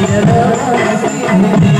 Yeah,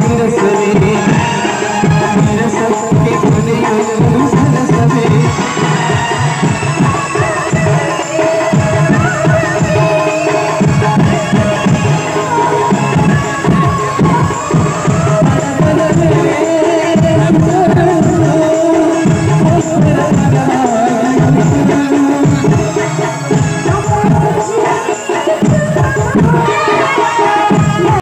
विरसवे